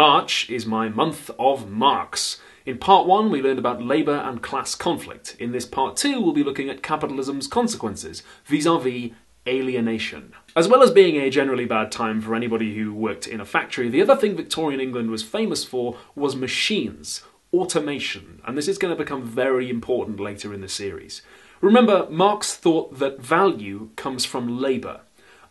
March is my month of Marx. In part one, we learned about labour and class conflict. In this part two, we'll be looking at capitalism's consequences vis a vis alienation. As well as being a generally bad time for anybody who worked in a factory, the other thing Victorian England was famous for was machines, automation, and this is going to become very important later in the series. Remember, Marx thought that value comes from labour.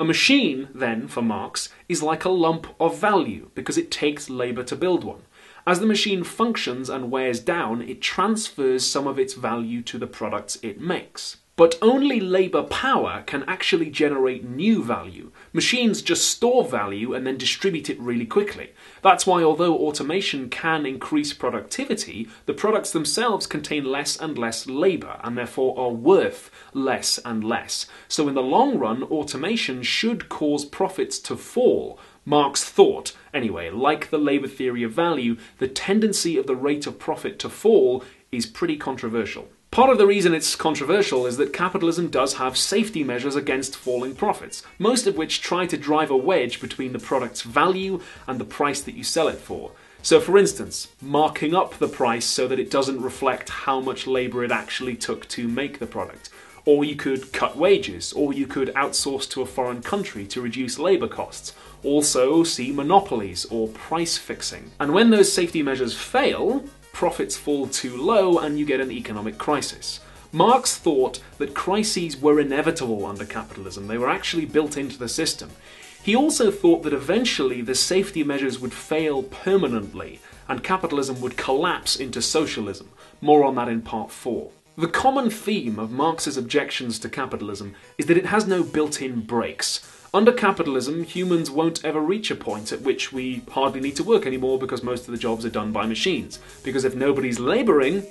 A machine, then, for Marx, is like a lump of value because it takes labour to build one. As the machine functions and wears down, it transfers some of its value to the products it makes. But only labour power can actually generate new value. Machines just store value and then distribute it really quickly. That's why, although automation can increase productivity, the products themselves contain less and less labour and therefore are worth less and less. So, in the long run, automation should cause profits to fall. Marx thought, anyway, like the labour theory of value, the tendency of the rate of profit to fall is pretty controversial. Part of the reason it's controversial is that capitalism does have safety measures against falling profits, most of which try to drive a wedge between the product's value and the price that you sell it for. So, for instance, marking up the price so that it doesn't reflect how much labour it actually took to make the product. Or you could cut wages, or you could outsource to a foreign country to reduce labour costs. Also, see monopolies or price fixing. And when those safety measures fail, profits fall too low and you get an economic crisis. Marx thought that crises were inevitable under capitalism, they were actually built into the system. He also thought that eventually the safety measures would fail permanently and capitalism would collapse into socialism. More on that in part 4. The common theme of Marx's objections to capitalism is that it has no built in brakes. Under capitalism, humans won't ever reach a point at which we hardly need to work anymore because most of the jobs are done by machines. Because if nobody's labouring,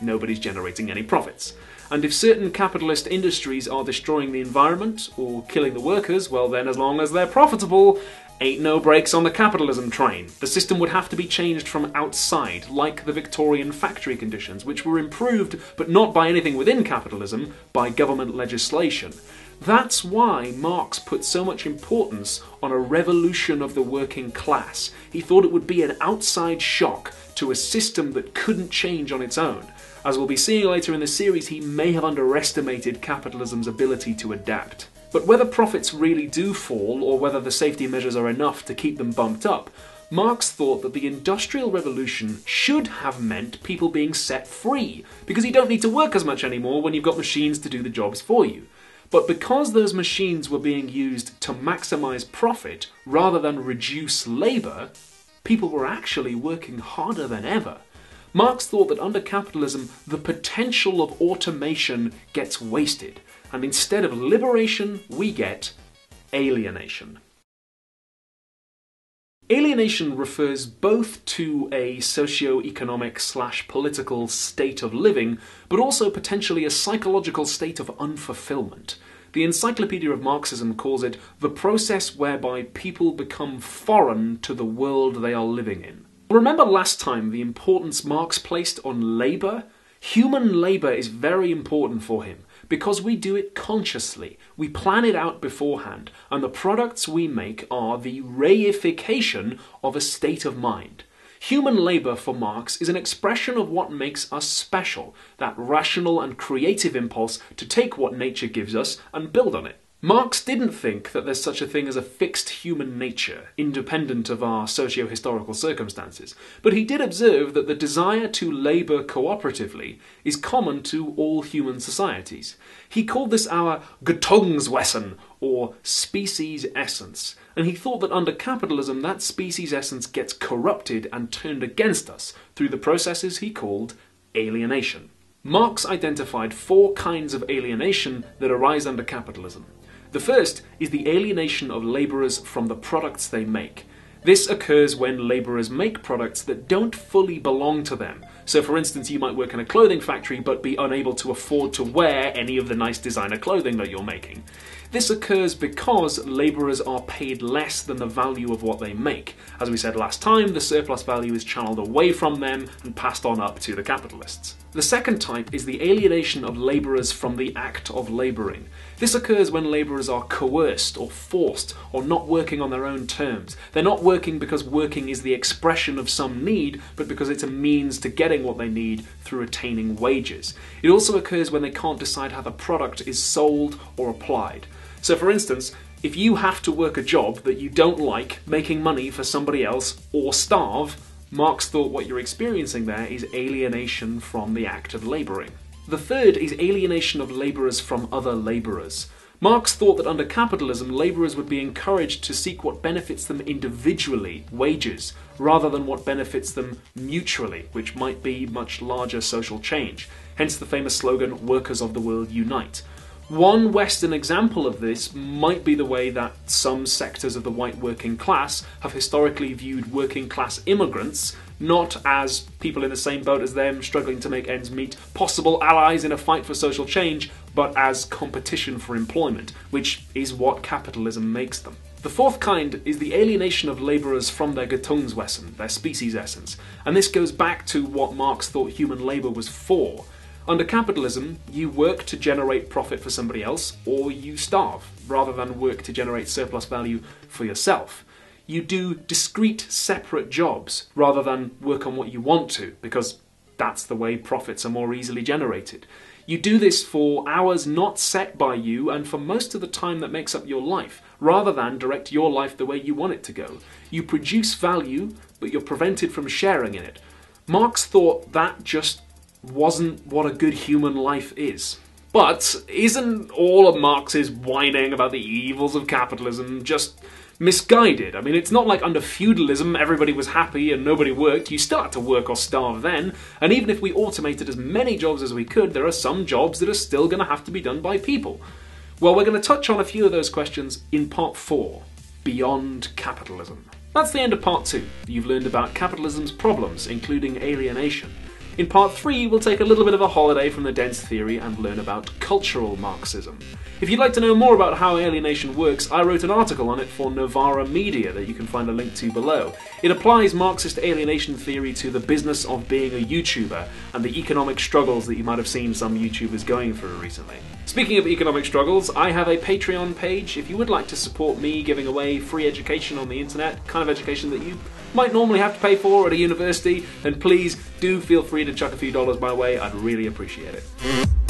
nobody's generating any profits. And if certain capitalist industries are destroying the environment or killing the workers, well, then as long as they're profitable, ain't no brakes on the capitalism train. The system would have to be changed from outside, like the Victorian factory conditions, which were improved, but not by anything within capitalism, by government legislation. That's why Marx put so much importance on a revolution of the working class. He thought it would be an outside shock to a system that couldn't change on its own. As we'll be seeing later in the series, he may have underestimated capitalism's ability to adapt. But whether profits really do fall, or whether the safety measures are enough to keep them bumped up, Marx thought that the Industrial Revolution should have meant people being set free, because you don't need to work as much anymore when you've got machines to do the jobs for you. But because those machines were being used to maximize profit rather than reduce labor, people were actually working harder than ever. Marx thought that under capitalism, the potential of automation gets wasted, and instead of liberation, we get alienation. Alienation refers both to a socio-economic slash political state of living, but also potentially a psychological state of unfulfillment. The Encyclopedia of Marxism calls it the process whereby people become foreign to the world they are living in. Remember last time the importance Marx placed on labour? Human labour is very important for him because we do it consciously. We plan it out beforehand, and the products we make are the reification of a state of mind. Human labour for Marx is an expression of what makes us special, that rational and creative impulse to take what nature gives us and build on it. Marx didn't think that there's such a thing as a fixed human nature, independent of our socio historical circumstances, but he did observe that the desire to labour cooperatively is common to all human societies. He called this our Gattungswesen, or species essence, and he thought that under capitalism that species essence gets corrupted and turned against us through the processes he called alienation. Marx identified four kinds of alienation that arise under capitalism. The first is the alienation of labourers from the products they make. This occurs when labourers make products that don't fully belong to them. So, for instance, you might work in a clothing factory but be unable to afford to wear any of the nice designer clothing that you're making. This occurs because labourers are paid less than the value of what they make. As we said last time, the surplus value is channeled away from them and passed on up to the capitalists. The second type is the alienation of labourers from the act of labouring. This occurs when labourers are coerced or forced or not working on their own terms. They're not working because working is the expression of some need, but because it's a means to getting what they need through attaining wages. It also occurs when they can't decide how the product is sold or applied. So, for instance, if you have to work a job that you don't like, making money for somebody else, or starve, Marx thought what you're experiencing there is alienation from the act of labouring. The third is alienation of labourers from other labourers. Marx thought that under capitalism, labourers would be encouraged to seek what benefits them individually, wages, rather than what benefits them mutually, which might be much larger social change. Hence the famous slogan, Workers of the World Unite. One Western example of this might be the way that some sectors of the white working class have historically viewed working class immigrants not as people in the same boat as them struggling to make ends meet, possible allies in a fight for social change, but as competition for employment, which is what capitalism makes them. The fourth kind is the alienation of labourers from their Gattungswesen, their species essence, and this goes back to what Marx thought human labour was for under capitalism, you work to generate profit for somebody else, or you starve, rather than work to generate surplus value for yourself. You do discrete, separate jobs, rather than work on what you want to, because that's the way profits are more easily generated. You do this for hours not set by you and for most of the time that makes up your life, rather than direct your life the way you want it to go. You produce value, but you're prevented from sharing in it. Marx thought that just wasn't what a good human life is. But isn't all of Marx's whining about the evils of capitalism just misguided? I mean, it's not like under feudalism everybody was happy and nobody worked. You had to work or starve then, and even if we automated as many jobs as we could, there are some jobs that are still going to have to be done by people. Well, we're going to touch on a few of those questions in part 4 Beyond Capitalism. That's the end of part 2. You've learned about capitalism's problems, including alienation. In part 3, we'll take a little bit of a holiday from the dense theory and learn about cultural Marxism. If you'd like to know more about how alienation works, I wrote an article on it for Novara Media that you can find a link to below. It applies Marxist alienation theory to the business of being a YouTuber and the economic struggles that you might have seen some YouTubers going through recently. Speaking of economic struggles, I have a Patreon page. If you would like to support me giving away free education on the internet, kind of education that you might normally have to pay for at a university, then please do feel free to chuck a few dollars my way. I'd really appreciate it.